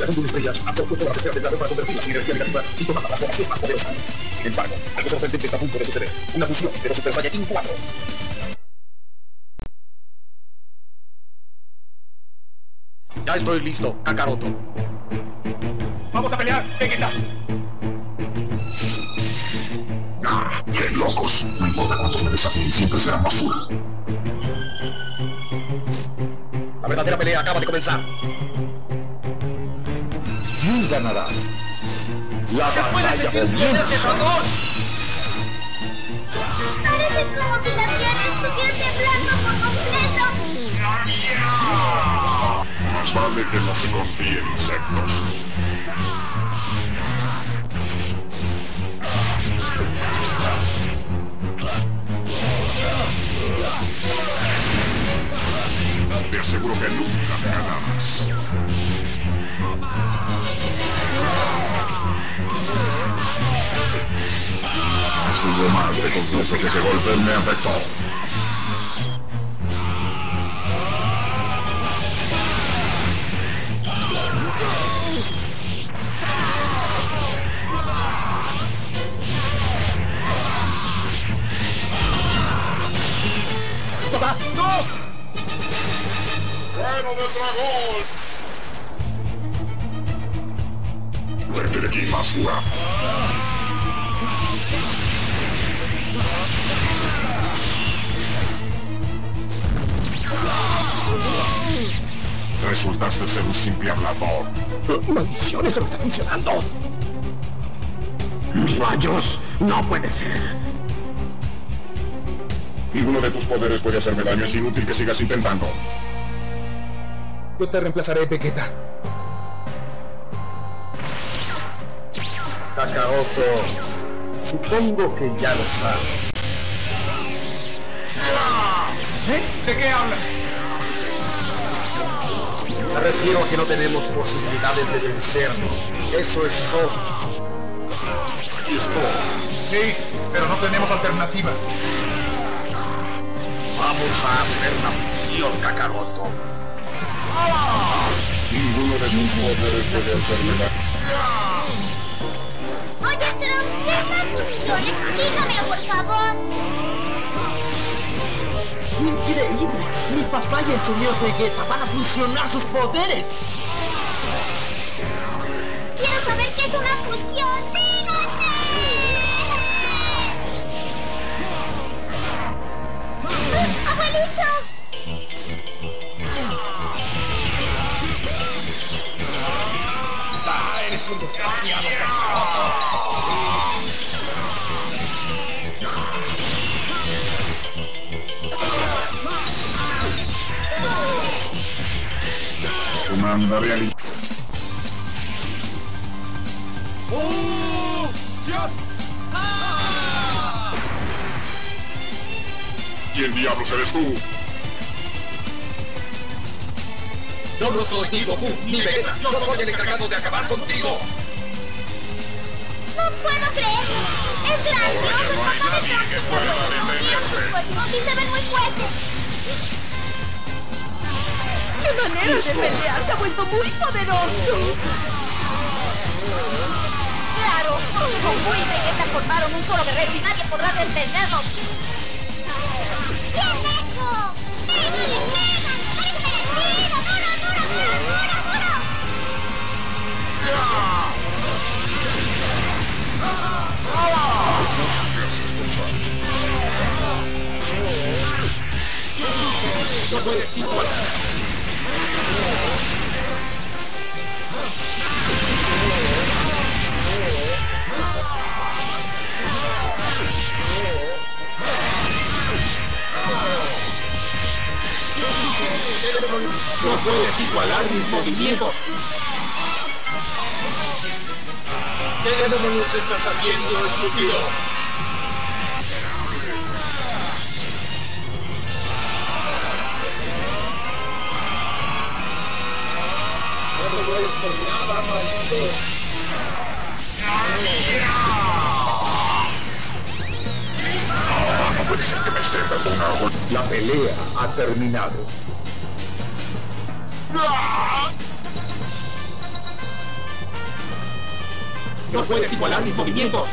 La Mundo Estrella ha propuesto las esferas del dragón para convertirlas en energía negativa y tomar la transformación más poderosa. Sin embargo, algo sorprendente está a punto de suceder. Una fusión entre los Super Saiyajin 4. Ya estoy listo, Kakaroto. ¡Vamos a pelear, Vegeta! Ah, ¡Qué locos! No importa cuántos me desafíen, siempre serán basura. La verdadera pelea acaba de comenzar. ¿Quién ganará? La ¡Se puede de comienza. dragón! Parece como si la tierra estuviera temblando por completo. Más vale que no se confíe en insectos. Te aseguro que nunca me ganarás. Estuvo mal, te confieso que ese golpe me afectó. ¡Bueno del dragón! Vete de aquí, basura. Resultaste ser un simple hablador. ¡Maldición! ¡Esto no está funcionando! ¡Rayos! ¡No puede ser! Ninguno de tus poderes puede hacerme daño. Es inútil que sigas intentando. Yo te reemplazaré, Vegeta. Kakaroto, supongo que ya lo sabes. ¿Eh? ¿De qué hablas? Me refiero a que no tenemos posibilidades de vencerlo. Eso es. Aquí estoy. Sí, pero no tenemos alternativa. Vamos a hacer la fusión, Kakaroto. Ninguno de tus poderes puede hacerme. Oye, Trunks, ¿qué es la fusión? Explícamelo, por ¡Increíble! Mi papá y el señor Vegeta van a fusionar sus poderes. Quiero saber qué es una fusión. ¡Díganme! ¡Abuelito! ¡Ah, eres un desgraciado, Tu mandaré al... ¿Quién diablos eres tú? Yo no soy ni Goku ni Vegeta. Yo soy el encargado de acabar contigo. No puedo creerlo. Es grandioso. no hay Papá de nadie Trunks que y pueda Goku unieron sus cuerpos y se ven muy fuertes. ¡Qué manera de pelear! ¡Se ha vuelto muy poderoso! Claro, Goku y Vegeta formaron un solo guerrero y nadie podrá detenernos. ¡Bien hecho! ¡Pégale, pégale! ¡Parece merecido! ¡Duro, duro, duro, duro, duro! No sigas. No puedes. No puedes igualar mis movimientos. ¿Qué demonios estás haciendo, estúpido? No te mueres por nada, maldito. Ah, no puede ser que me estén dando una. La pelea ha terminado. ¡No puedes igualar mis movimientos!